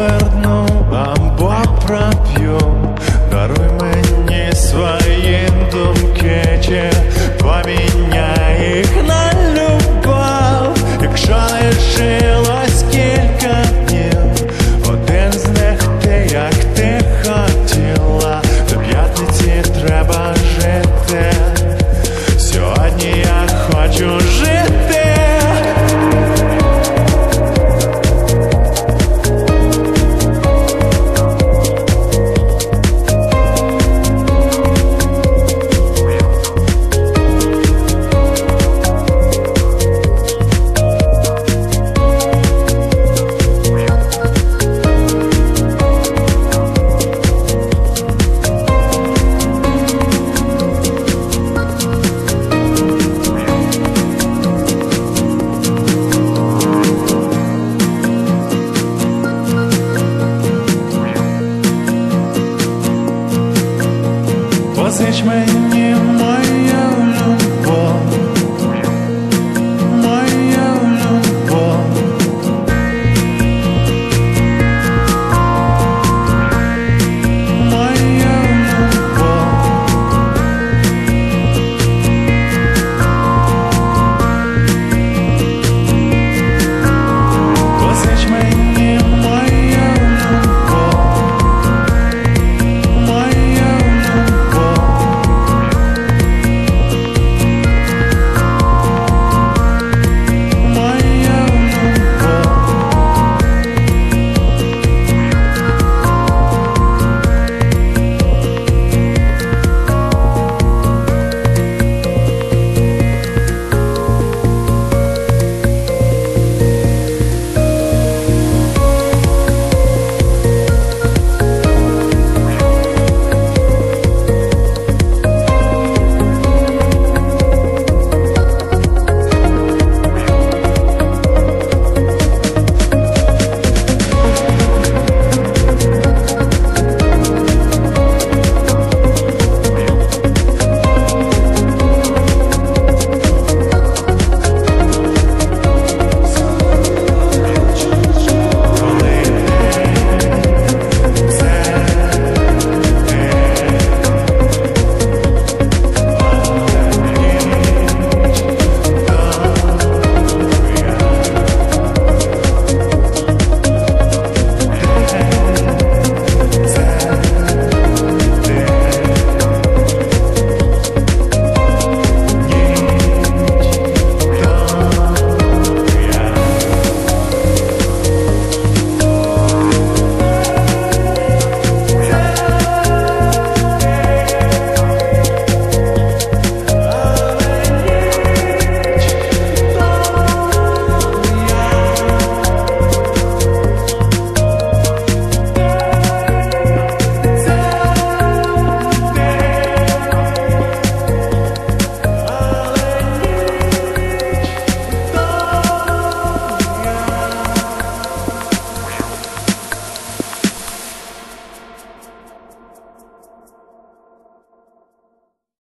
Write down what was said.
Верну а Бог проб'ю, даруй мені свої думки, чи пам'ять. seçmeyin